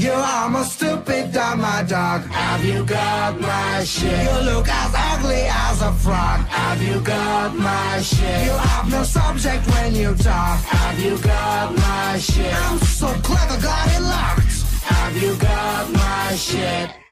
You are my stupid dumb my dog. Have you got my shit? You look as ugly as a frog. Have you got my shit? You have no subject when you talk. Have you got my shit? I'm so clever, got it locked. Have you got my shit?